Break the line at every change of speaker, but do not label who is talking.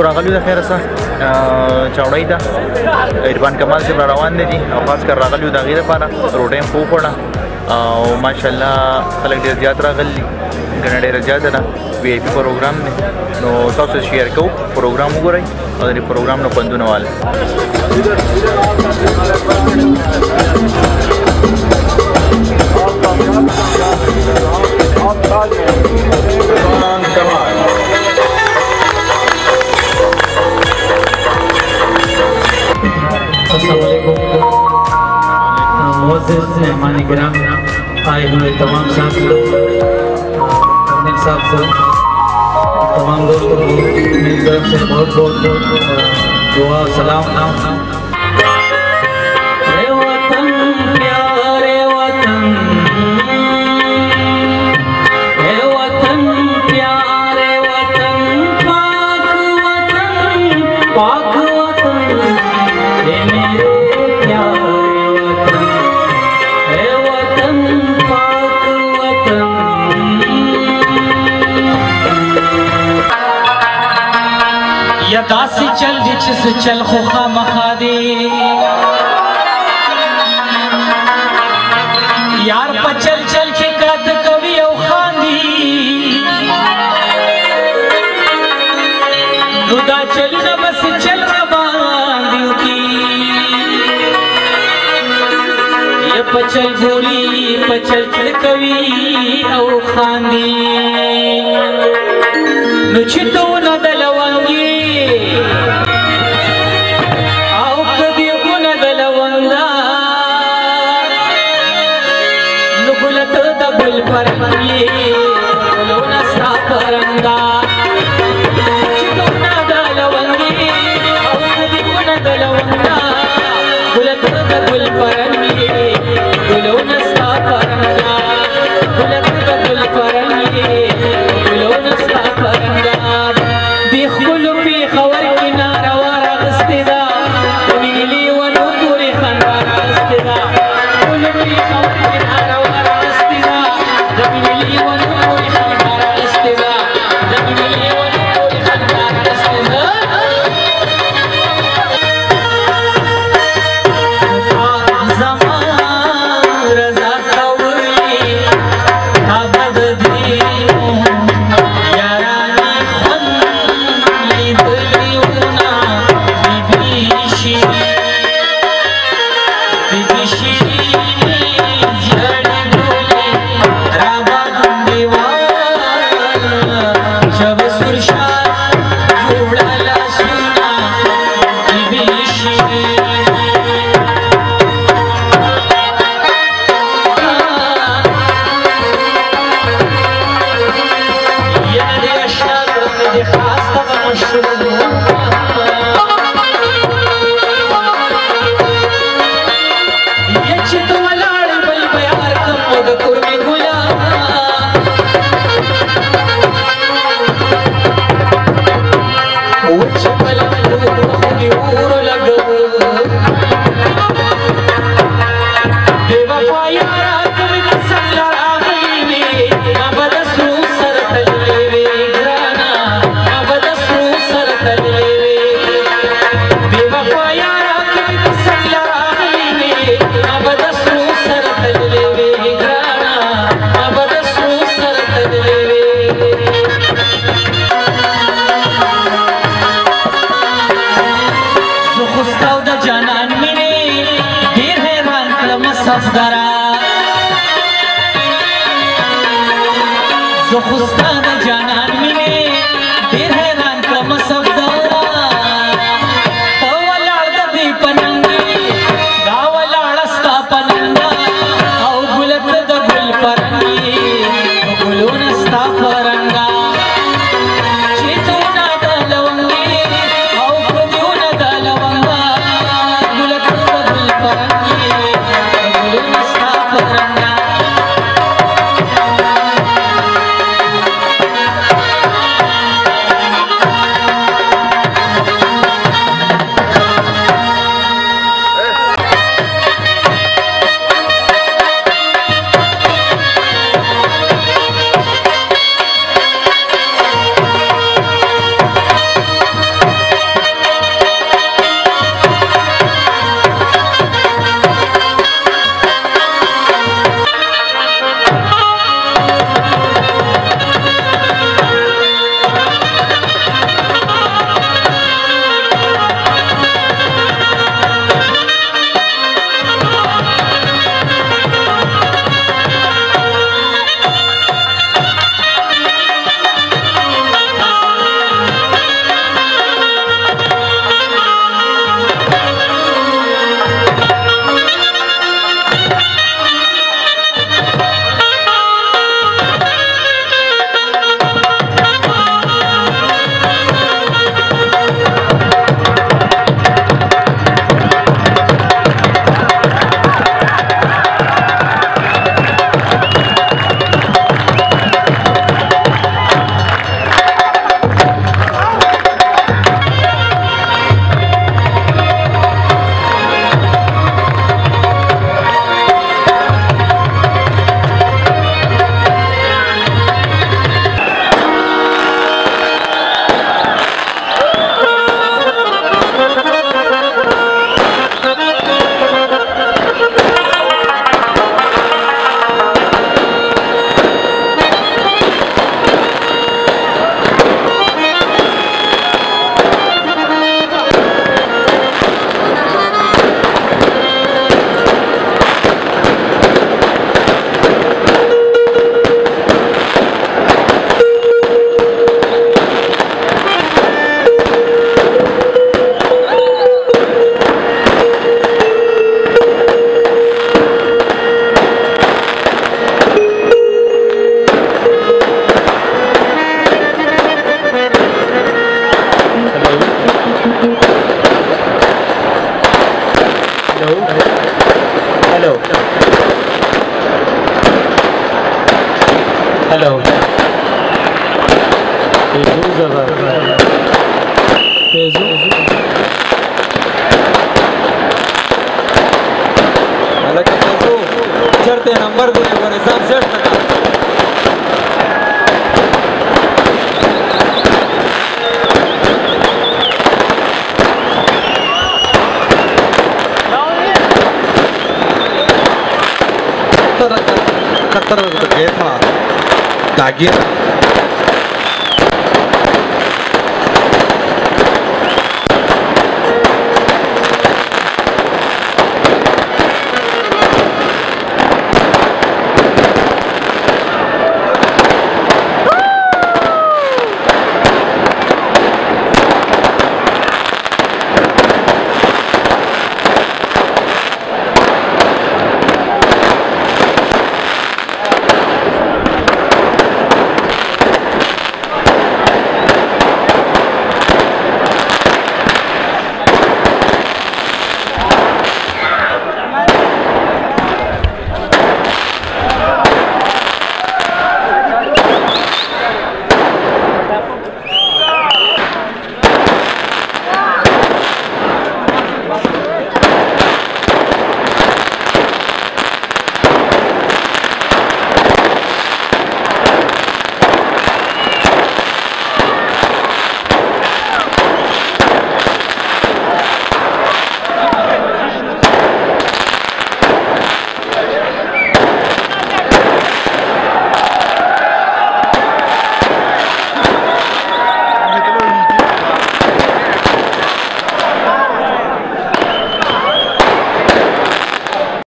خو راغلو د خیره سره چاوړی ته ایربان کمال صاحب روان دي او خاص کر راغلو د غیره پاره روټه هم پوښړه او ماشاءالله خلک ډیر زیات راغلي ګڼ ډیر زیات ده وی پی پروګرام نه نو تاسو شیر کو پروګرام وګورئ او دې پروګرام نو پندونه واله mình sẽ có một một dua salam داسې چل دی چې څه چل خو خامخا دی یار په چل چل کې کاته کوي او خاندي نو دا چلونه بس چل را باندې وکړي یې په چل ګوري په چل چل کوي او خاندي نو چې ته Аллаху Sou shadow. Pezu zarar. Pezu. Alaka Pezu. Çerte number bu yukarı. Sam çerte. खतर खतर गए था aqui.